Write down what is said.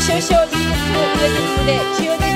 小小的一个个的一个